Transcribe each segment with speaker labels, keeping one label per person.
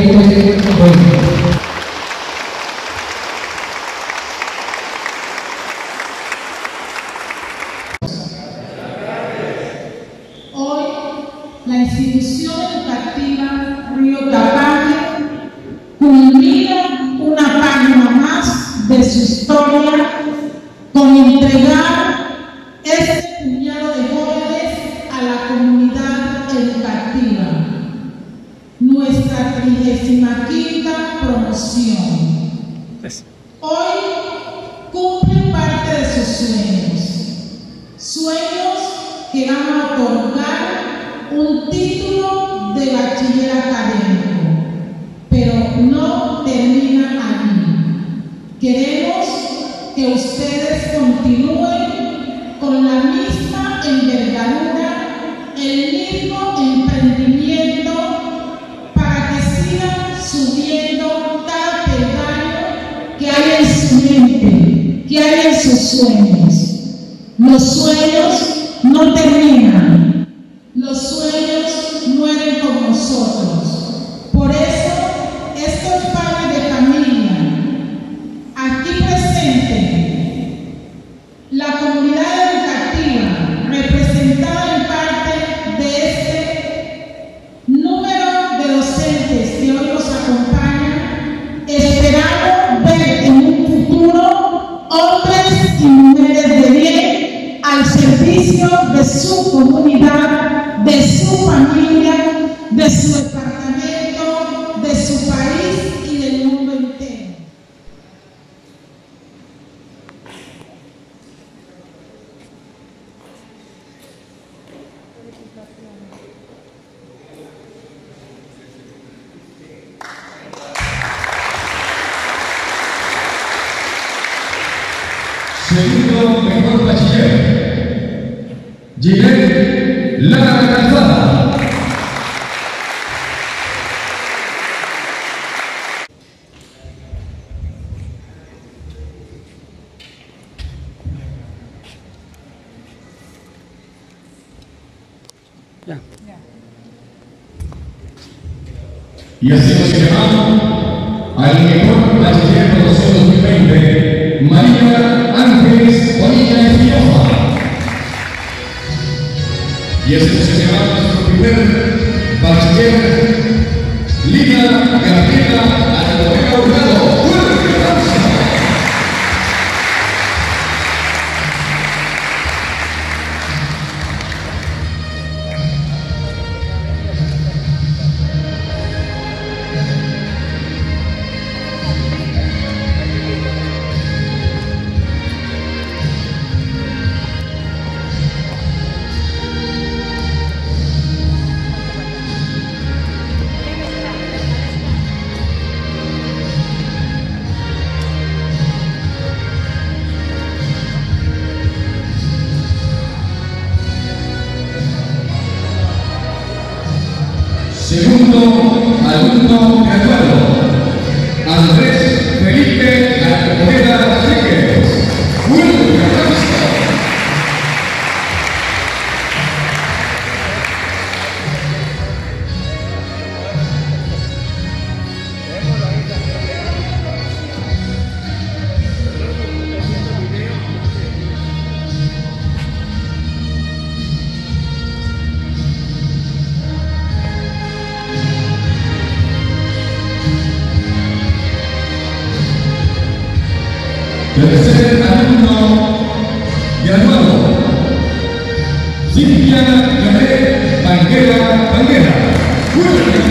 Speaker 1: proyectos
Speaker 2: Y ese se llama nuestro primer bachiller, Lina García Alcobera Hurtado. Tercer alumno graduado. Cintia Gabriel Banguera Banguera.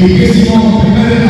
Speaker 2: Vigésimo primer alumno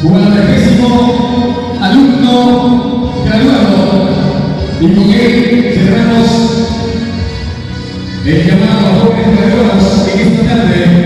Speaker 2: Guadalajésimo alumno graduado y con él cerramos el llamado a jóvenes graduados en esta tarde.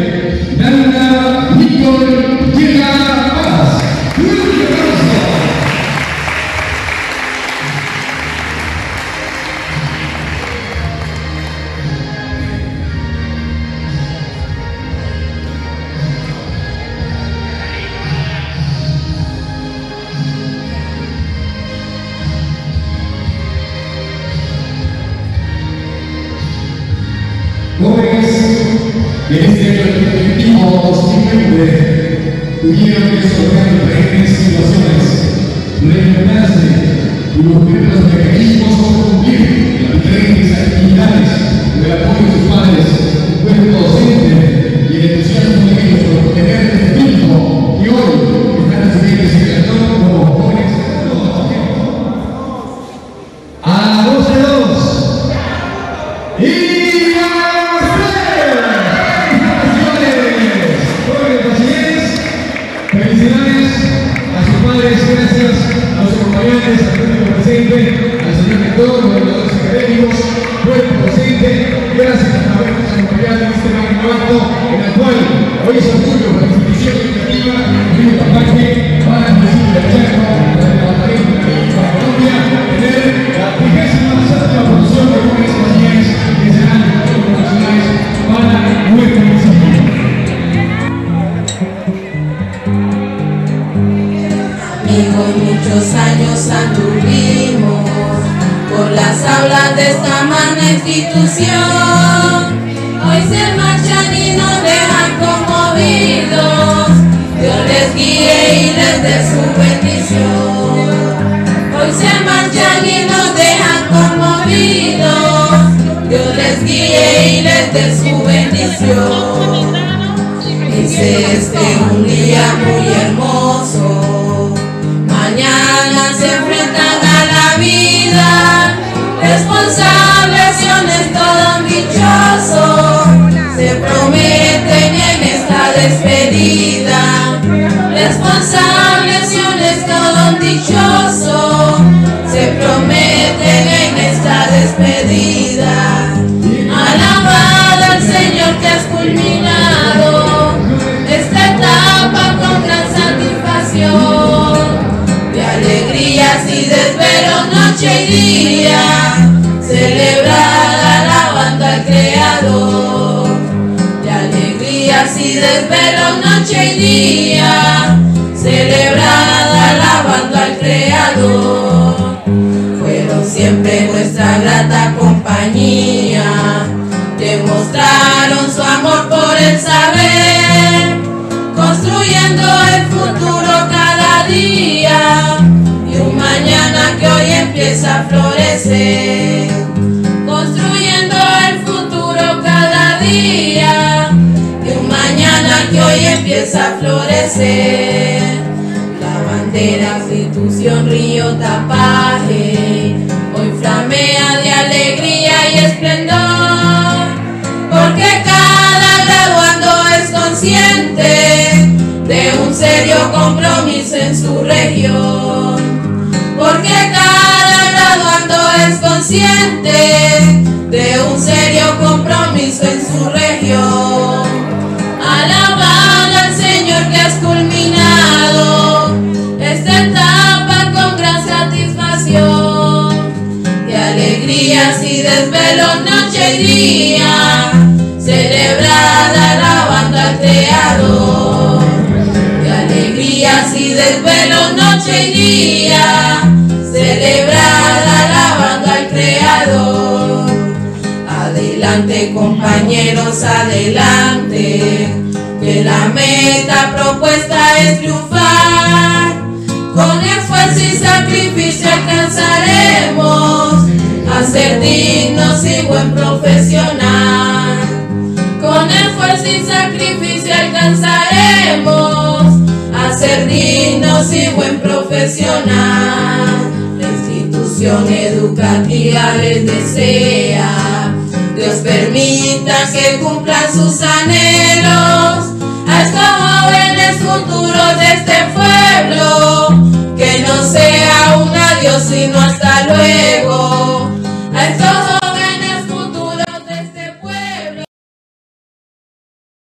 Speaker 3: Noche y día, celebrada alabando al Creador. De alegrías y desvelos noche y día, celebrada alabando al Creador fueron siempre nuestra grata compañía. Demostraron su amor por el saber, construyendo el futuro cada día hoy empieza a florecer. Construyendo el futuro cada día y un mañana que hoy empieza a florecer. La bandera institución Río Tapaje hoy flamea de alegría y esplendor, porque cada graduando es consciente de un serio compromiso en su graduando es consciente de un serio compromiso en su región. Alabado al Señor que has culminado esta etapa con gran satisfacción. De alegrías y desvelos noche y día, celebrada alabando al Creador. De alegrías y desvelos noche y día, Adelante compañeros, adelante, que la meta propuesta es triunfar. Con esfuerzo y sacrificio alcanzaremos a ser dignos y buen profesional. Con esfuerzo y sacrificio alcanzaremos a ser dignos y buen profesional. La institución educativa les desea, Dios permita que cumplan sus anhelos. A estos jóvenes futuros de este pueblo, que no sea un adiós sino hasta